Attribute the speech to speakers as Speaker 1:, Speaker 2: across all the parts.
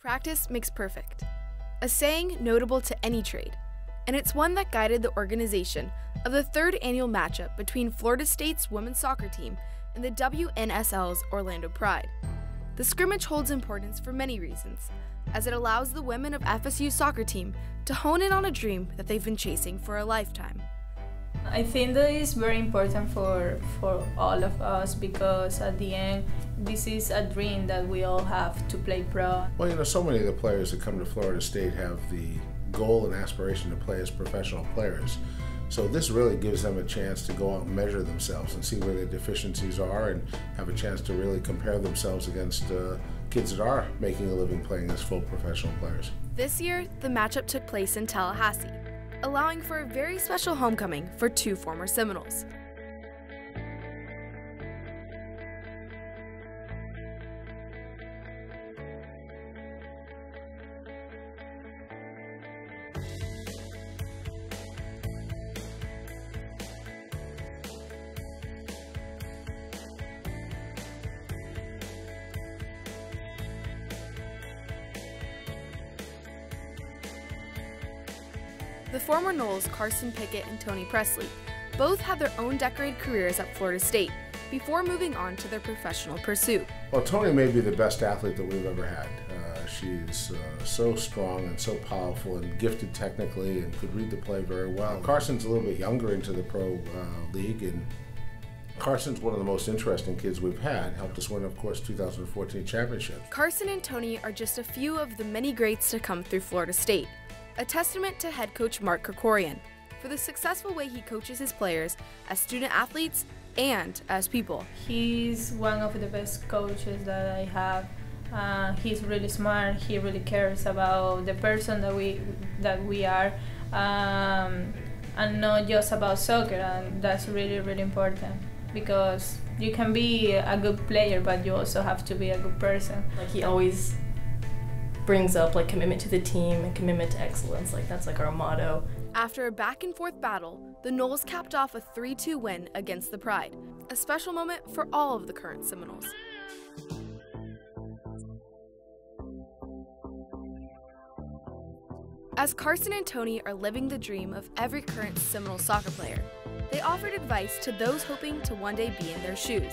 Speaker 1: Practice makes perfect, a saying notable to any trade, and it's one that guided the organization of the third annual matchup between Florida State's women's soccer team and the NWSL's Orlando Pride. The scrimmage holds importance for many reasons, as it allows the women of FSU's soccer team to hone in on a dream that they've been chasing for a lifetime.
Speaker 2: I think that is very important for for all of us because at the end this is a dream that we all have to play pro.
Speaker 3: Well, you know, so many of the players that come to Florida State have the goal and aspiration to play as professional players. So this really gives them a chance to go out and measure themselves and see where their deficiencies are and have a chance to really compare themselves against uh, kids that are making a living playing as full professional players.
Speaker 1: This year, the matchup took place in Tallahassee, allowing for a very special homecoming for two former Seminoles. The former Noles Carson Pickett and Toni Pressley. both had their own decorated careers at Florida State before moving on to their professional pursuit.
Speaker 3: Well, Toni may be the best athlete that we've ever had. Uh, she's uh, so strong and so powerful and gifted technically and could read the play very well. Carson's a little bit younger into the pro uh, league and Carson's one of the most interesting kids we've had. Helped us win, of course, 2014 championship.
Speaker 1: Carson and Toni are just a few of the many greats to come through Florida State a testament to head coach Mark Krikorian for the successful way he coaches his players as student athletes and as people.
Speaker 2: He's one of the best coaches that I have. Uh, he's really smart. He really cares about the person that we that we are, um, and not just about soccer. And that's really really important because you can be a good player, but you also have to be a good person.
Speaker 4: Like he always brings up like commitment to the team and commitment to excellence. Like that's like our motto.
Speaker 1: After a back and forth battle, the Noles capped off a 3 2 win against the Pride, a special moment for all of the current Seminoles. As Carson and Toni are living the dream of every current Seminole soccer player, they offered advice to those hoping to one day be in their shoes.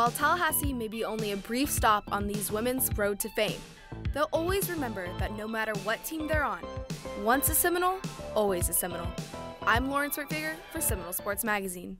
Speaker 1: While Tallahassee may be only a brief stop on these women's road to fame, they'll always remember that no matter what team they're on, once a Seminole, always a Seminole. I'm Lauren Swertfager for Seminole Sports Magazine.